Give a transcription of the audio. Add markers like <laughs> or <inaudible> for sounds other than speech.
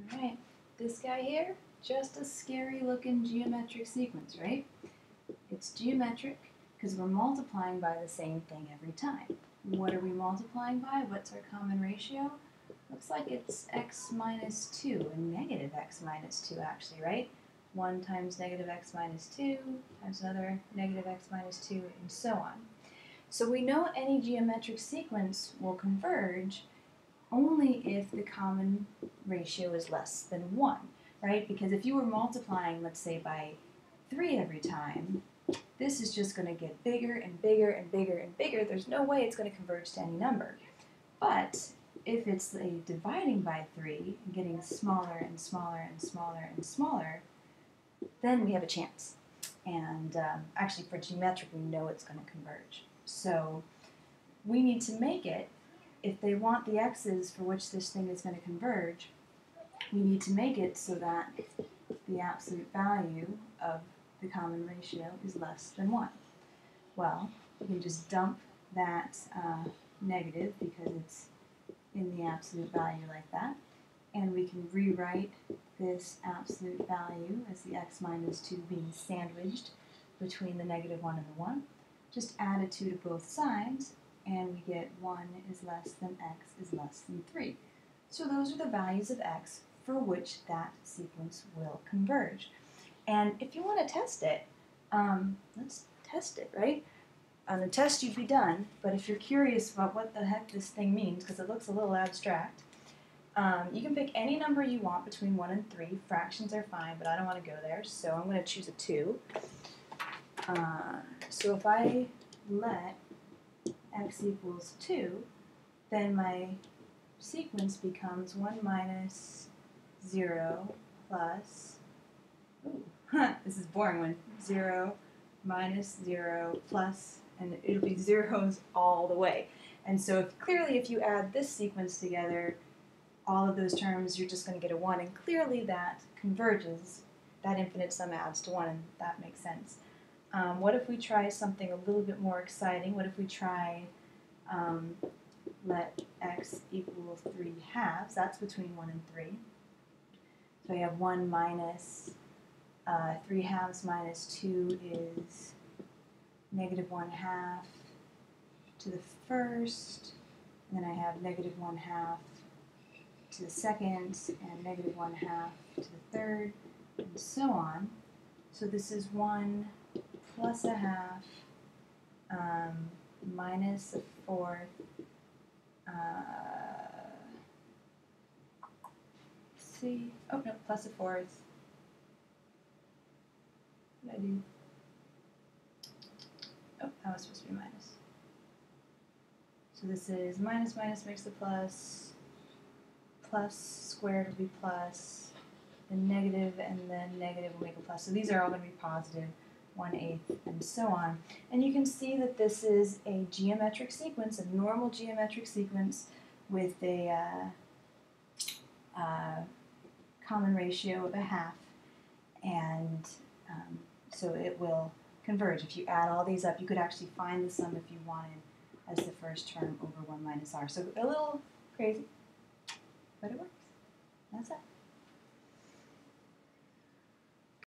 All right, this guy here, just a scary looking geometric sequence, right? It's geometric because we're multiplying by the same thing every time. What are we multiplying by? What's our common ratio? Looks like it's x minus 2, and negative x minus 2 actually, right? 1 times negative x minus 2 times another negative x minus 2, and so on. So we know any geometric sequence will converge only if the common ratio is less than 1, right? Because if you were multiplying, let's say, by 3 every time, this is just going to get bigger and bigger and bigger and bigger. There's no way it's going to converge to any number. But if it's a dividing by 3 and getting smaller and smaller and smaller and smaller, then we have a chance. And um, actually, for geometric, we know it's going to converge. So we need to make it, if they want the x's for which this thing is going to converge, we need to make it so that the absolute value of the common ratio is less than 1. Well, we can just dump that uh, negative because it's in the absolute value like that. And we can rewrite this absolute value as the x minus 2 being sandwiched between the negative 1 and the 1. Just add a 2 to both sides, and we get 1 is less than x is less than 3. So those are the values of x for which that sequence will converge. And if you want to test it, um, let's test it, right? On the test you'd be done, but if you're curious about what the heck this thing means, because it looks a little abstract, um, you can pick any number you want between 1 and 3. Fractions are fine, but I don't want to go there, so I'm going to choose a 2. Uh, so if I let x equals 2, then my sequence becomes 1 minus 0 plus, ooh, <laughs> this is boring one, 0 minus 0 plus, and it'll be zeros all the way. And so if, clearly if you add this sequence together, all of those terms, you're just going to get a 1. And clearly that converges. That infinite sum adds to 1, and that makes sense. Um, what if we try something a little bit more exciting? What if we try um, let x equal 3 halves? That's between 1 and 3. So we have 1 minus uh, 3 halves minus 2 is negative 1 half to the first. And then I have negative 1 half to the second and negative 1 half to the third, and so on. So this is 1 plus a half um, minus a fourth uh, see, oh no, plus a fourth. What did I do? Oh, that was supposed to be minus. So this is minus minus makes a plus plus squared will be plus, and negative, and then negative will make a plus. So these are all going to be positive, 1 eighth, and so on. And you can see that this is a geometric sequence, a normal geometric sequence with a uh, uh, common ratio of a half, and um, so it will converge. If you add all these up, you could actually find the sum if you wanted as the first term over 1 minus r. So a little crazy but it works. That's it.